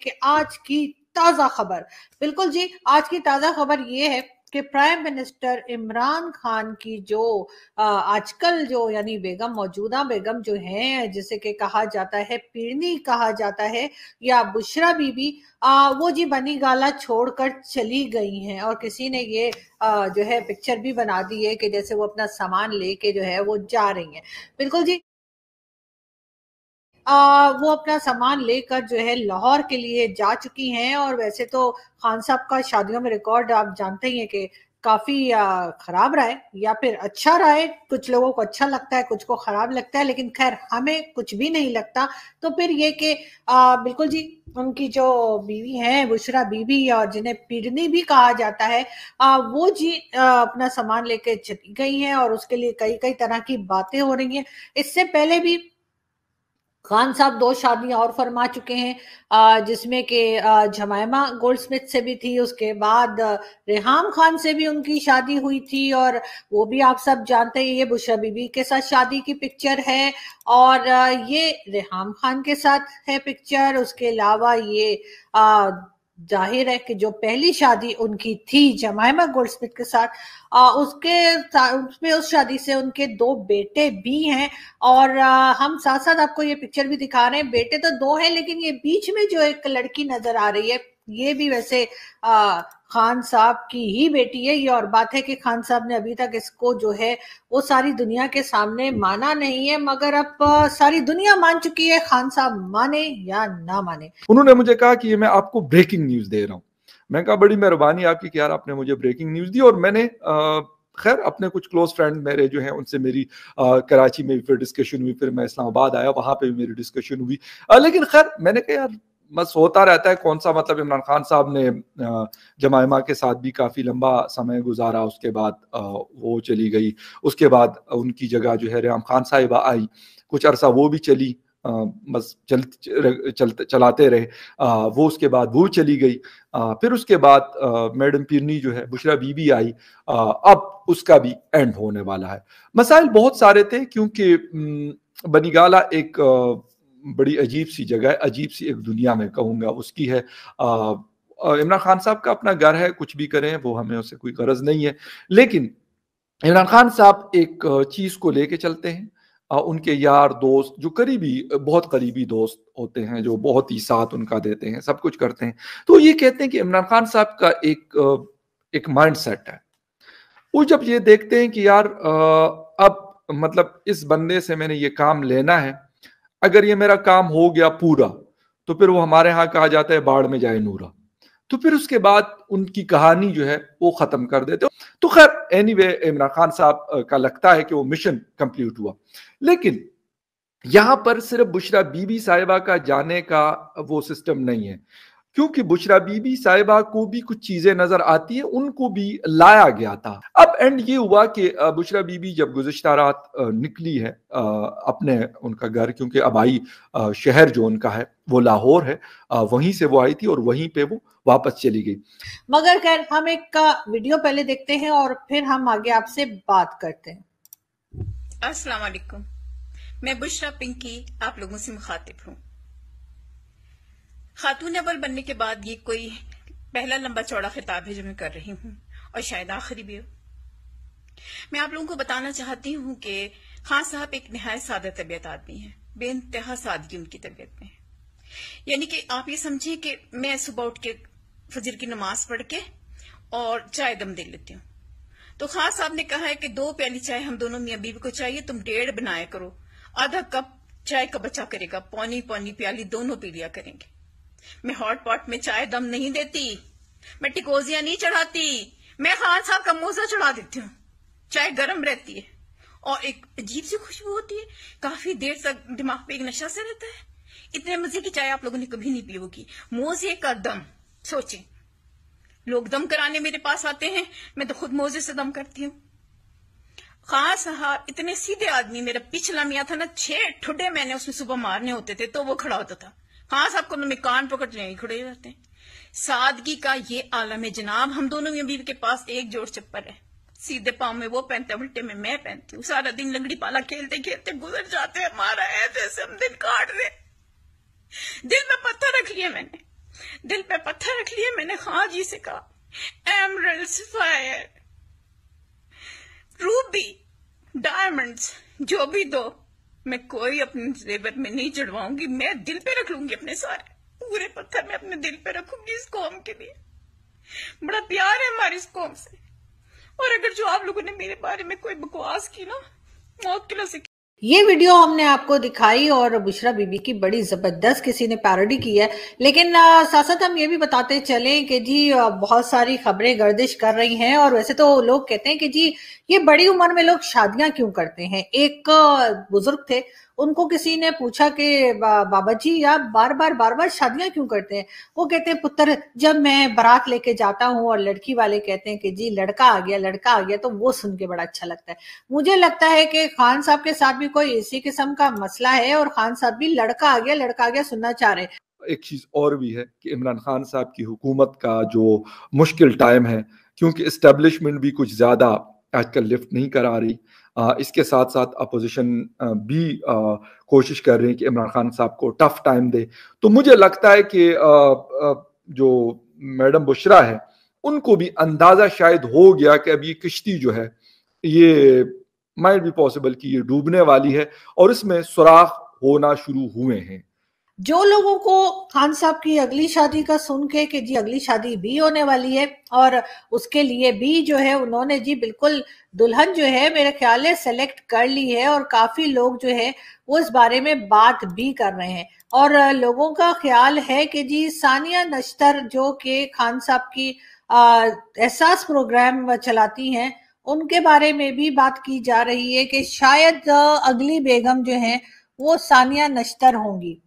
कि आज की ताज़ा खबर। बिल्कुल जी आज की ताज़ा खबर ये है कि प्राइम मिनिस्टर इमरान खान की जो आजकल जो यानी बेगम मौजूदा बेगम जो है जिसे कि कहा जाता है पीरनी कहा जाता है या बुशरा बीबी आ, वो जी बनी गाला छोड़कर चली गई हैं और किसी ने ये आ, जो है पिक्चर भी बना दी है कि जैसे वो अपना सामान लेके जो है वो जा रही हैं। बिल्कुल जी आ, वो अपना सामान लेकर जो है लाहौर के लिए जा चुकी हैं और वैसे तो खान साहब का शादियों में रिकॉर्ड आप जानते ही हैं कि काफ़ी खराब रहा है या फिर अच्छा रहा है। कुछ लोगों को अच्छा लगता है कुछ को खराब लगता है लेकिन खैर हमें कुछ भी नहीं लगता। तो फिर ये कि बिल्कुल जी उनकी जो बीवी है बुशरा बीवी और जिन्हें पीड़नी भी कहा जाता है आ, वो जी आ, अपना सामान लेके चली गई हैं और उसके लिए कई कई तरह की बातें हो रही हैं। इससे पहले भी खान साहब दो शादियाँ और फरमा चुके हैं जिसमें कि जमायमा गोल्ड स्मिथ से भी थी, उसके बाद रेहाम खान से भी उनकी शादी हुई थी और वो भी आप सब जानते हैं, ये बुशा बीबी के साथ शादी की पिक्चर है और ये रेहाम खान के साथ है पिक्चर, उसके अलावा ये ज़ाहिर है कि जो पहली शादी उनकी थी जमायमा गोल्डस्मिथ के साथ आ, उसके उसमें उस शादी से उनके दो बेटे भी हैं और आ, हम साथ साथ आपको ये पिक्चर भी दिखा रहे हैं। बेटे तो दो हैं लेकिन ये बीच में जो एक लड़की नज़र आ रही है ये भी वैसे आ, खान साहब की ही बेटी है। ये और बात है कि खान साहब ने अभी तक इसको जो है वो सारी दुनिया के सामने माना नहीं है मगर अब सारी दुनिया मान चुकी है खान साहब माने या ना माने। उन्होंने मुझे कहा कि मैं आपको ब्रेकिंग न्यूज़ दे रहा हूँ। मैं कहा बड़ी मेहरबानी आपकी कि यार आपने मुझे ब्रेकिंग न्यूज़ दी और मैंने खैर अपने कुछ क्लोज फ्रेंड मेरे जो हैं उनसे मेरी आ, कराची में भी फिर डिस्कशन हुई फिर मैं इस्लामाबाद आया वहाँ पे भी मेरी डिस्कशन हुई। आ, लेकिन खैर मैंने कहा यार बस होता रहता है कौन सा मतलब इमरान खान साहब ने जमायमा के साथ भी काफ़ी लंबा समय गुजारा, उसके बाद वो चली गई। उसके बाद उनकी जगह जो है रेम खान साहिबा आई। कुछ अरसा वो भी चली बस चल चल चलाते रहे। वो उसके बाद वो चली गई। फिर उसके बाद मैडम पिरनी जो है, बुशरा बीबी आई। अब उसका भी एंड होने वाला है। मसाइल बहुत सारे थे क्योंकि बनीगाला एक बड़ी अजीब सी जगह है, अजीब सी एक दुनिया में कहूँगा, उसकी है इमरान खान साहब का अपना घर है, कुछ भी करें, वो हमें उससे कोई गरज नहीं है। लेकिन इमरान खान साहब एक चीज़ को लेके चलते हैं उनके यार, दोस्त, जो करीबी, बहुत करीबी दोस्त होते हैं, जो बहुत ही साथ उनका देते हैं, सब कुछ करते हैं। तो ये कहते हैं कि इमरान खान साहब का एक एक माइंड सेट है। वो जब ये देखते हैं कि यार अब मतलब इस बंदे से मैंने ये काम लेना है अगर ये मेरा काम हो गया पूरा तो फिर वो हमारे यहाँ कहा जाता है, बाढ़ में जाए नूरा। तो फिर उसके बाद उनकी कहानी जो है, वो खत्म कर देते हो। तो खैर एनी वे इमरान खान साहब का लगता है कि वो मिशन कंप्लीट हुआ। लेकिन यहाँ पर सिर्फ़ बुशरा बीबी साहिबा का जाने का वो सिस्टम नहीं है। क्योंकि बुशरा बीबी साहिबा को भी कुछ चीज़ें नज़र आती है उनको भी लाया गया था। अब एंड ये हुआ कि बुशरा बीबी जब गुजशत रात निकली है अपने उनका घर क्योंकि अबाई शहर जो उनका है वो लाहौर है वहीं से वो आई थी और वहीं पे वो वापस चली गई। मगर खैर हम एक का वीडियो पहले देखते हैं और फिर हम आगे आपसे बात करते हैं। अस्सलाम वालेकुम। मैं बुशरा पिंकी आप लोगों से मुखातिब हूँ। खातून अव्वल बनने के बाद ये कोई पहला लंबा चौड़ा खिताब है जो मैं कर रही हूँ, और शायद आखिरी भी हो। मैं आप लोगों को बताना चाहती हूँ कि खान साहब एक नहायत सादा तबीयत आदमी है बेनतहा सादगी उनकी तबीयत में। यानी कि आप ये समझिए कि मैं सुबह उठ के फजर की नमाज़ पढ़ के और चाय दम दे लेती हूँ। तो खान साहब ने कहा है कि दो प्याली चाय हम दोनों मियाँ बीवी को चाहिए, तुम डेढ़ बनाया करो, आधा कप चाय का बचा करेगा पौनी पौनी प्याली दोनों पी लिया करेंगे। मैं हॉट पॉट में चाय दम नहीं देती, मैं टिकोजिया नहीं चढ़ाती, मैं खान साहब का मोजा चढ़ा देती हूँ। चाय गर्म रहती है और एक अजीब सी खुशबू होती है। काफ़ी देर तक दिमाग पे एक नशा से रहता है। इतने मज़े की चाय आप लोगों ने कभी नहीं पी होगी। मोजे का दम, सोचे। लोग दम कराने मेरे पास आते हैं, मैं तो खुद मोजे से दम करती हूँ। खान साहब, इतने सीधे आदमी, मेरा पिछला मियाँ था ना, छह ठुडे मैंने उसमें सुबह मारने होते थे तो वो खड़ा होता था। हाँ सबको तो मैं कान पकड़ नहीं खड़े रहते हैं। सादगी का ये आलम है, जनाब, हम दोनों में बीवी के पास एक जोड़ चप्पर है। सीधे पाँव में वो पहनते हैं, उल्टे में मैं पहनती हूँ। सारा दिन लंगड़ी पाला खेलते खेलते गुजर जाते हैं हमारा है, जैसे हम दिन काट रहे दिल में पत्थर रख लिया मैंने। दिल पे पत्थर रख लिए मैंने खां जी से कहा। एमरल्स फायर रूबी डायमंड्स जो भी दो। मैं कोई अपने जेवर में नहीं चढ़वाऊँगी मैं दिल पे रख लूँगी अपने सारे। पूरे पत्थर में अपने दिल पे रखूँगी इस कौम के लिए। बड़ा प्यार है हमारी इस कौम से। और अगर जो आप लोगों ने मेरे बारे में कोई बकवास की ना, मौत किलो से ये वीडियो हमने आपको दिखाई और बुशरा बीबी की बड़ी ज़बरदस्त किसी ने पैरोडी की है। लेकिन साथ साथ हम ये भी बताते चलें कि जी बहुत सारी खबरें गर्दिश कर रही हैं और वैसे तो लोग कहते हैं कि जी, ये बड़ी उम्र में लोग शादियाँ क्यों करते हैं? एक बुज़ुर्ग थे उनको किसी ने पूछा कि बाबा जी आप बार बार बार बार शादियाँ क्यों करते हैं? वो कहते हैं, पुत्र, जब मैं बारात लेके जाता हूँ और लड़की वाले कहते हैं कि, जी, लड़का आ गया, लड़का आ गया तो वो सुन के बड़ा अच्छा लगता है। मुझे लगता है कि खान साहब के साथ भी कोई इसी किस्म का मसला है और खान साहब भी लड़का आ गया, लड़का आ गया सुनना चाह रहे एक चीज़ और भी है कि इमरान खान साहब की हुकूमत का जो मुश्किल टाइम है, क्योंकि इस्टेब्लिशमेंट भी कुछ ज़्यादा आजकल लिफ्ट नहीं करा रही। इसके साथ साथ अपोजिशन भी कोशिश कर रही है कि इमरान खान साहब को टफ टाइम दे। तो मुझे लगता है कि जो मैडम बुशरा है, उनको भी अंदाज़ा शायद हो गया कि अब ये किश्ती जो है, ये माइट भी पॉसिबल कि ये डूबने वाली है और इसमें सुराख होना शुरू हुए हैं। जो लोगों को खान साहब की अगली शादी का सुन के कि जी अगली शादी भी होने वाली है और उसके लिए भी जो है उन्होंने जी बिल्कुल दुल्हन जो है मेरे ख्याल है सेलेक्ट कर ली है और काफ़ी लोग जो है वो इस बारे में बात भी कर रहे हैं। और लोगों का ख्याल है कि जी सानिया नश्तर जो कि खान साहब की एहसास प्रोग्राम चलाती हैं, उनके बारे में भी बात की जा रही है कि शायद अगली बेगम जो है वो सानिया नश्तर होंगी।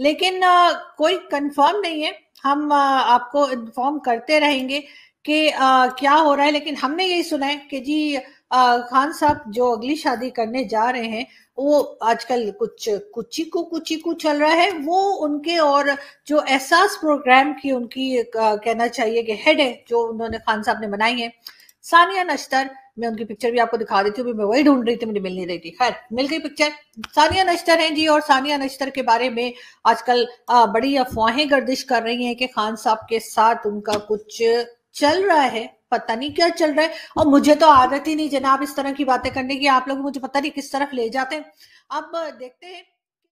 लेकिन आ, कोई कंफर्म नहीं है। हम आ, आपको इन्फॉर्म करते रहेंगे कि क्या हो रहा है। लेकिन हमने यही सुना है कि जी आ, खान साहब जो अगली शादी करने जा रहे हैं वो आजकल कुछ कुची को कुची को चल रहा है। वो उनके और जो एहसास प्रोग्राम की उनकी कहना चाहिए कि हेड है जो उन्होंने खान साहब ने बनाई है। सानिया नश्तर मैं उनकी पिक्चर भी आपको दिखा देती हूँ मैं वही ढूंढ रही थी, मुझे मिल नहीं रही थी। खैर, मिल गई पिक्चर सानिया नश्तर हैं जी, और सानिया नश्तर के बारे में आजकल बड़ी अफवाहें गर्दिश कर रही हैं कि खान साहब के साथ उनका कुछ चल रहा है, पता नहीं क्या चल रहा है। और मुझे तो आदत ही नहीं जनाब इस तरह की बातें करने की, आप लोग मुझे पता नहीं किस तरफ़ ले जाते हैं। अब देखते हैं